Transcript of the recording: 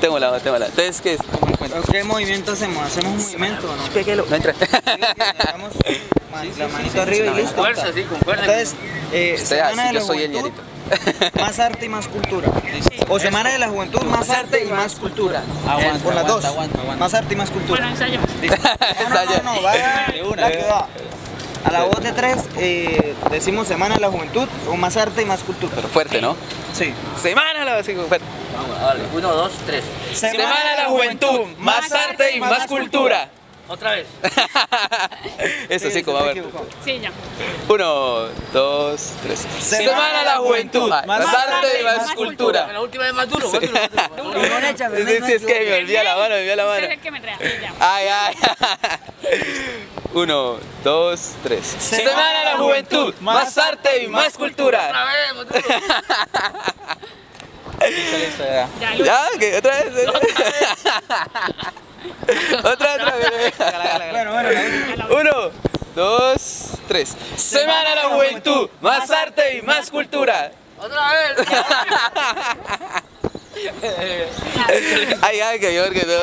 tengo la, tengo la. Entonces, ¿qué es? ¿Qué movimiento hacemos? ¿Hacemos un movimiento o no? Péguelo. No entra. Hagamos la manito arriba y listo. Fuerza, sí, con fuerza. Entonces, eh, Semana de yo la soy el Juventud, más arte y más cultura. O Semana de la Juventud, más arte y más cultura. Aguanta, Con las dos. aguanta, aguanta, aguanta. Más arte y más cultura. Bueno, ensayamos. Ensaya. No, no, no, va De una, la que va. A la voz de tres eh, decimos Semana de la Juventud o más arte y más cultura. Pero fuerte, ¿no? Sí. Semana la así como fuerte. Vamos, dale. Uno, dos, tres. Semana de la juventud, más arte y más cultura. Otra vez. Eso sí, como a ver. Sí, ya. Uno, dos, tres. Semana de la juventud, más arte y más cultura. La última vez más duro, más duro. más duro. Sí, sí, es que me olvidé la mano, me olvidé la mano. es. Sí. Ay, ay. Uno, dos, tres. Semana de la juventud, más arte y más cultura. Otra vez, más duro. Ya, otra vez. otra, otra vez. Bueno, bueno, Uno, dos, tres. Semana de la juventud, más arte y más cultura. Otra vez. Ay, ay, que yo, que.